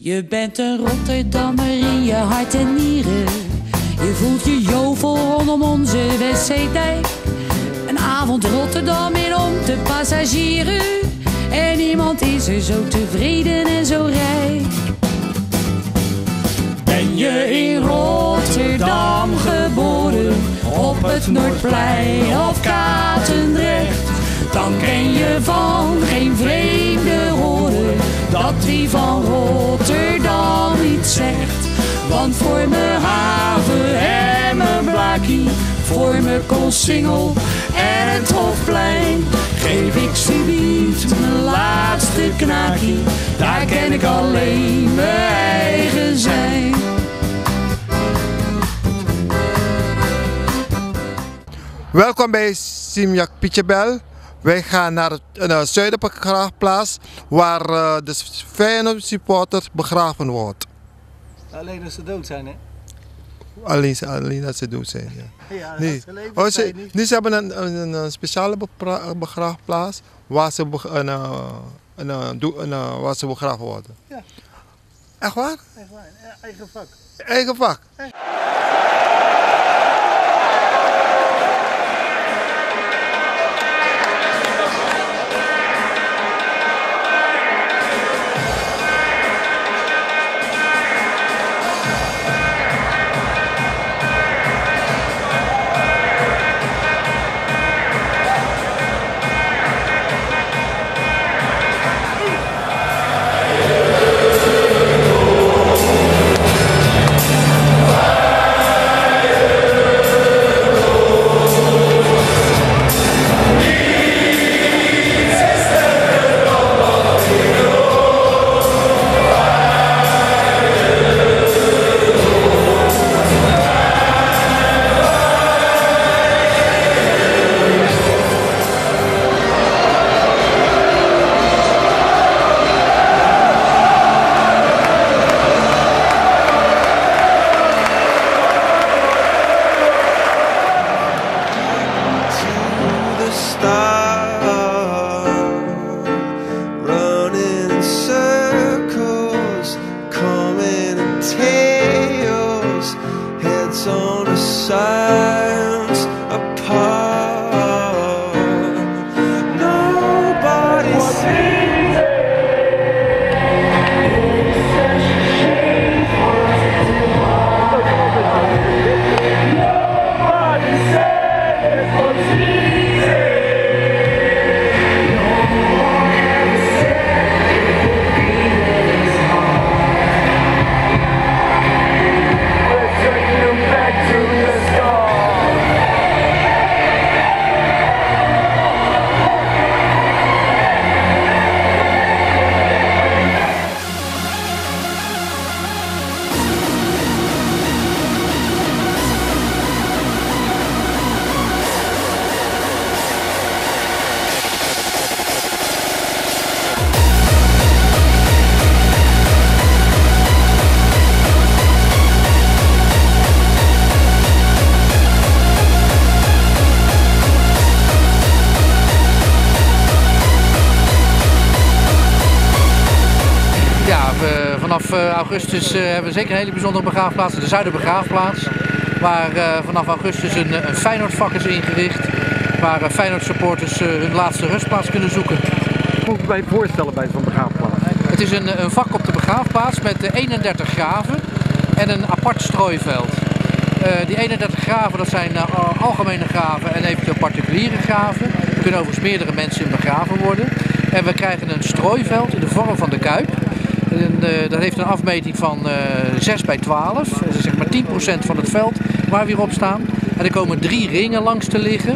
Je bent een Rotterdammer in je hart en nieren. Je voelt je jovel rondom onze wc-dijk. Een avond Rotterdam in om te passagieren. En niemand is er zo tevreden en zo rijk. Ben je in Rotterdam geboren, op het Noordplein of Katendrecht? Dan ken je van geen horen, van Rotterdam iets zegt. Want voor mijn haven en mijn voor mijn koolsingel en het Hofplein, geef ik subiet mijn laatste knakie. Daar ken ik alleen mijn eigen zijn. Welkom bij Simjak Pietjebel. Wij gaan naar uh, Zuiderbegraafplaats waar uh, de Feyenoord supporter begraven wordt. Alleen als ze dood zijn, hè? Alleen, alleen als ze dood zijn, ja. Ja, Nee. ze Oh, ze, niet. nee, ze hebben een, een, een speciale begraafplaats waar ze, een, uh, een, doe- een, waar ze begraven worden. Ja. Echt waar? Echt waar, eigen vak. Eigen vak. We- vanaf eh, augustus eh, hebben we zeker een hele bijzondere begraafplaats, de Zuiderbegraafplaats. Waar eh, vanaf augustus een, een Feyenoordvak is ingericht. Waar Feyenoord supporters hun laatste rustplaats kunnen zoeken. Moet ik mij voorstellen bij zo'n begraafplaats. Het is een, een vak op de begraafplaats met eh, 31 graven en een apart strooiveld. Die 31 graven dat zijn al- algemene graven en eventueel particuliere graven. Er kunnen overigens meerdere mensen in begraven worden. En we krijgen een strooiveld in de vorm van de Kuip. En, eh, dat heeft een afmeting van eh 6 bij 12. Dat is zeg maar 10% van het veld waar we hier op staan. En er komen drie ringen langs te liggen.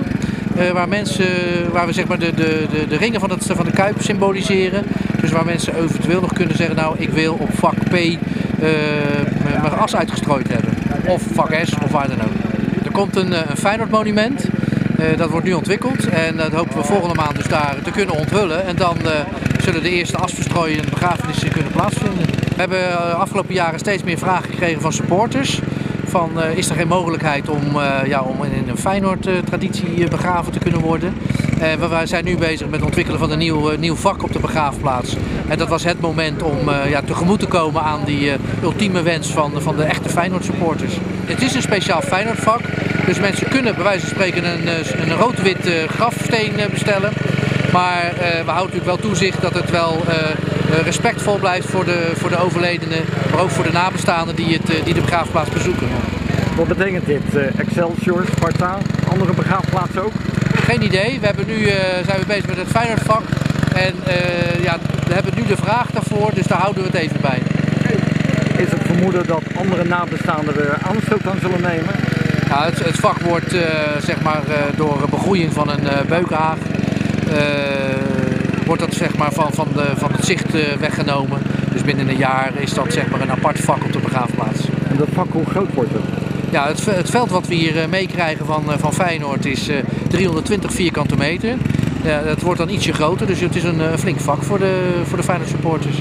eh, waar, mensen, waar we zeg maar de, de, de, de ringen van, het, van de Kuip symboliseren. Dus waar mensen eventueel nog kunnen zeggen, nou ik wil op vak P eh, mijn as uitgestrooid hebben. Of vak S of waar dan ook. Er komt een, eh, een Feyenoord monument. Eh, dat wordt nu ontwikkeld en dat hopen we volgende maand dus daar te kunnen onthullen. En dan eh, zullen de eerste asverstrooien en begrafenissen kunnen plaatsvinden. We hebben eh, afgelopen jaren steeds meer vragen gekregen van supporters. Van, eh, is er geen mogelijkheid om, eh, ja, om in een Feyenoord-traditie begraven te kunnen worden? Eh, we, zijn nu bezig met het ontwikkelen van een nieuw, nieuw vak op de begraafplaats. En dat was het moment om uh, ja, tegemoet te komen aan die uh, ultieme wens van, van de echte Feyenoord supporters. Het is een speciaal Feyenoord vak. Dus mensen kunnen bij wijze van spreken een, een rood-wit grafsteen bestellen. Maar we houden natuurlijk wel toezicht dat het wel respectvol blijft voor de, voor de overledenen. Maar ook voor de nabestaanden die, het, die de begraafplaats bezoeken. Wat betekent dit? Excelsior, Sparta, andere begraafplaatsen ook? Geen idee. We hebben nu, uh, zijn we bezig met het Feyenoordvak. En uh, ja, we hebben nu de vraag daarvoor, dus daar houden we het even bij. Is het vermoeden dat andere nabestaanden er aanstoot aan zullen nemen? Ja, het, het vak wordt uh, zeg maar, door begroeiing van een beukenhaag wordt dat zeg maar, van, van, de, van het zicht weggenomen. Dus binnen een jaar is dat zeg maar, een apart vak op de begraafplaats. En dat vak, hoe groot wordt het? Ja, het, het veld wat we hier meekrijgen van, van Feyenoord is 320 vierkante meter. Ja, het wordt dan ietsje groter, dus het is een flink vak voor de, voor de Feyenoord supporters.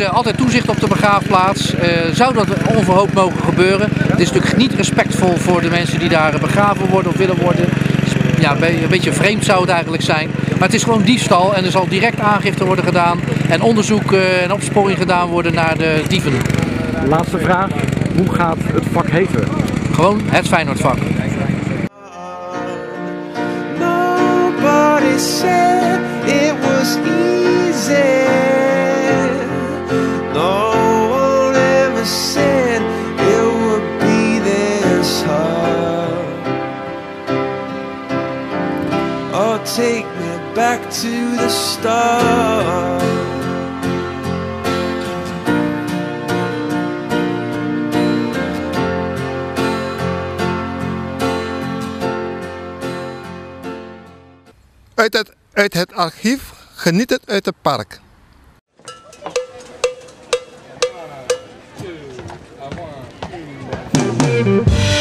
Is uh, altijd toezicht op de begraafplaats. Uh, zou dat onverhoopt mogen gebeuren? Het is natuurlijk niet respectvol voor de mensen die daar begraven worden of willen worden. Ja, een beetje vreemd zou het eigenlijk zijn. Maar het is gewoon diefstal en er zal direct aangifte worden gedaan en onderzoek uh, en opsporing gedaan worden naar de dieven. Laatste vraag. Hoe gaat het vak heten? Gewoon het Feyenoordvak. Nobody said it was easy. Back to the start. Uit het, uit het archief geniet het uit het park. De burgemeester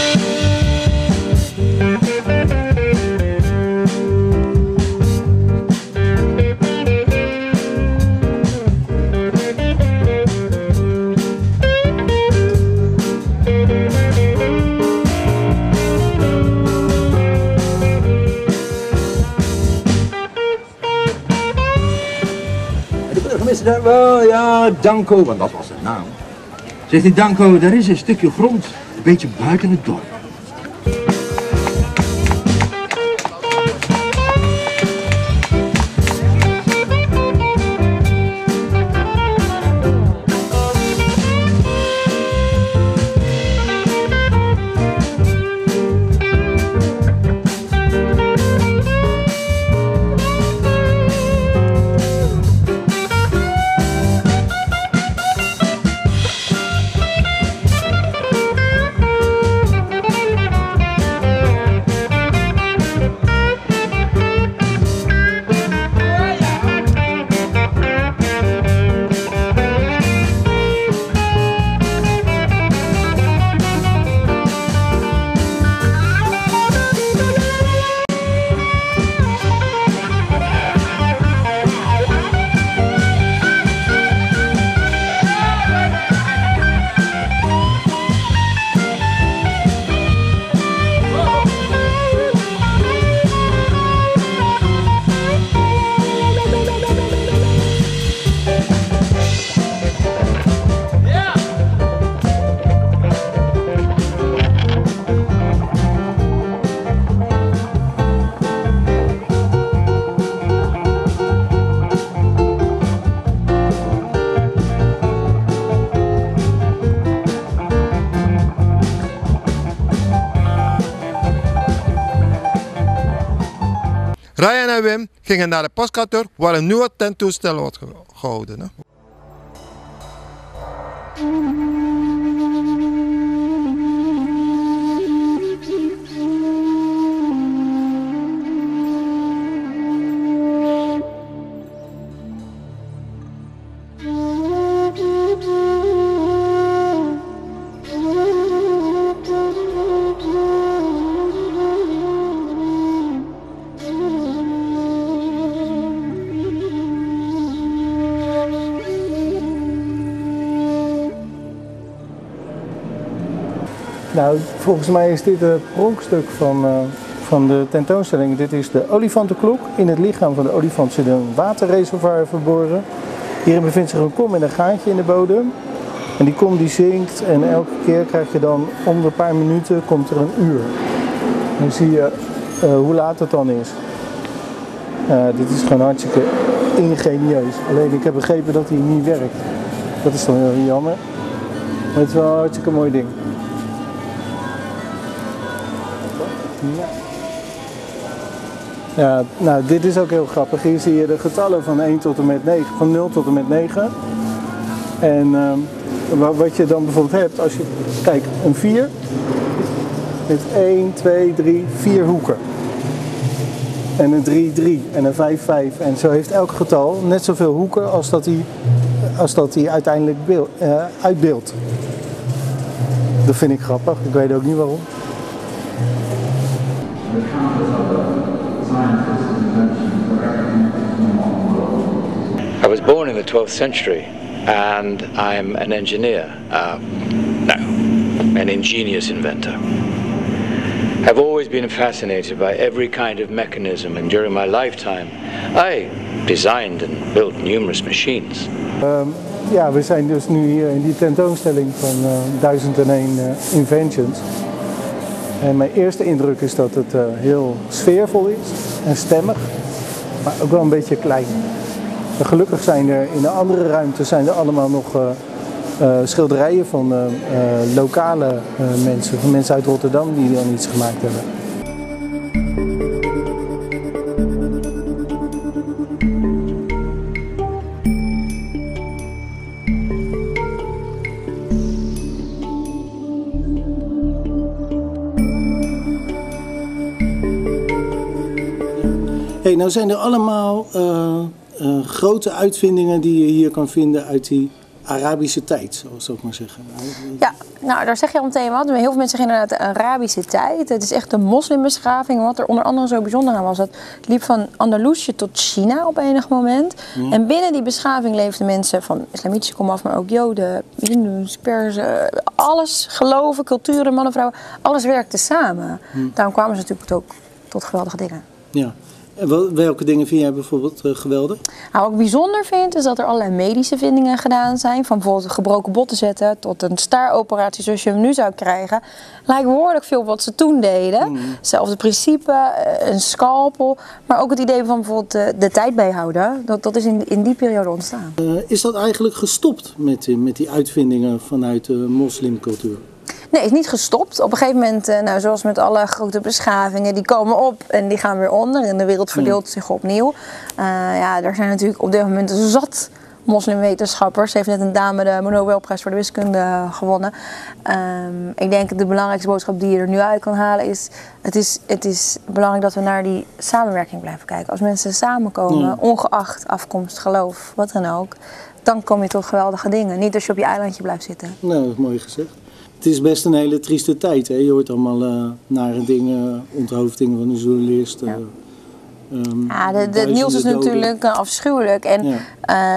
wel ja, Danko, want dat was zijn naam. Zegt hij, Danko, daar is een stukje grond, een beetje buiten het dorp. Ryan en Wim gingen naar de postkantoor waar een nieuwe tentoonstelling wordt ge- gehouden. Hè. Nou, volgens mij is dit het pronkstuk van, eh, van de tentoonstelling. Dit is de olifantenklok. In het lichaam van de olifant zit een waterreservoir verborgen. Hierin bevindt zich een kom met een gaatje in de bodem. En die kom die zinkt en elke keer krijg je dan om de paar minuten komt er een uur. Dan zie je eh, hoe laat het dan is. Eh, dit is gewoon hartstikke ingenieus. Alleen ik heb begrepen dat hij niet werkt. Dat is dan heel jammer. Maar het is wel een hartstikke mooi ding. Ja, nou dit is ook heel grappig. Hier zie je de getallen van 1 tot en met 9, van 0 tot en met 9. En ehm, wa- wat je dan bijvoorbeeld hebt, als je, kijk, een 4 heeft 1, 2, 3, 4 hoeken. En een 3, 3 en een 5, 5. En zo heeft elk getal net zoveel hoeken als dat hij, als dat hij uiteindelijk beeld, eh, uitbeeldt. Dat vind ik grappig, ik weet ook niet waarom. I was born in the 12th century and I'm an engineer. Uh, no, an ingenious inventor. I've always been fascinated by every kind of mechanism and during my lifetime I designed and built numerous machines. Ja, we zijn dus nu hier in die tentoonstelling van eh 1001 eh, Inventions. En mijn eerste indruk is dat het eh, heel sfeervol is en stemmig, maar ook wel een beetje klein. Gelukkig zijn er in de andere ruimte zijn er allemaal nog eh, eh, schilderijen van lokale mensen, van mensen uit Rotterdam die dan iets gemaakt hebben. Nou zijn er allemaal eh, eh, grote uitvindingen die je hier kan vinden uit die Arabische tijd, zoals ik maar zeggen. Ja, nou daar zeg je al meteen wat. Heel veel mensen zeggen inderdaad de Arabische tijd. Het is echt een moslimbeschaving. Wat er onder andere zo bijzonder aan was, dat het liep van Andalusië tot China op enig moment. En binnen die beschaving leefden mensen van islamitische komaf, maar ook Joden, Hindoes, Perzen. Alles, geloven, culturen, mannen, vrouwen, alles werkte samen. Daarom kwamen ze natuurlijk ook tot geweldige dingen. Ja. Welke dingen vind jij bijvoorbeeld eh, geweldig? Nou, wat ik bijzonder vind is dat er allerlei medische vindingen gedaan zijn. Van bijvoorbeeld een gebroken botten zetten tot een staaroperatie zoals je hem nu zou krijgen. Lijkt behoorlijk veel op wat ze toen deden. Hetzelfde principe, eh, een scalpel. Maar ook het idee van bijvoorbeeld de, de tijd bijhouden. Dat, dat is in, in die periode ontstaan. Eh, is dat eigenlijk gestopt met, die- met die uitvindingen vanuit de moslimcultuur? Nee, is niet gestopt. Op een gegeven moment, eh, nou, zoals met alle grote beschavingen, die komen op en die gaan weer onder. En de wereld verdeelt zich opnieuw. Eh, ja, er zijn natuurlijk op dit moment zat moslimwetenschappers. Ze heeft net een dame de Nobelprijs voor de wiskunde gewonnen. Ehm, ik denk de belangrijkste boodschap die je er nu uit kan halen is het, is... het is belangrijk dat we naar die samenwerking blijven kijken. Als mensen samenkomen, Ja. ongeacht afkomst, geloof, wat dan ook... dan kom je tot geweldige dingen. Niet als je op je eilandje blijft zitten. Nou, dat is mooi gezegd. Het is best een hele trieste tijd. Hè? Je hoort allemaal eh nare dingen, onthoofdingen van de journalist. eh, ehm, Ja, de, de duizenden nieuws is doden. natuurlijk eh, afschuwelijk. En Ja.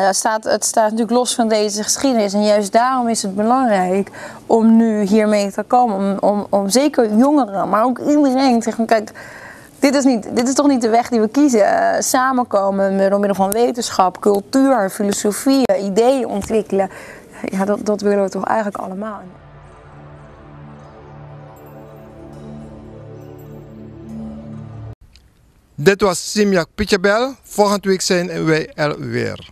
het, staat, het staat natuurlijk los van deze geschiedenis. En juist daarom is het belangrijk om nu hiermee te komen. Om, om, om zeker jongeren, maar ook iedereen te zeggen: kijk, dit is, niet, dit is toch niet de weg die we kiezen. Samenkomen door middel van wetenschap, cultuur, filosofie, ideeën ontwikkelen. Ja, dat, dat willen we toch eigenlijk allemaal. Dit was Simjak Pietjebel. Volgende week zijn wij er weer.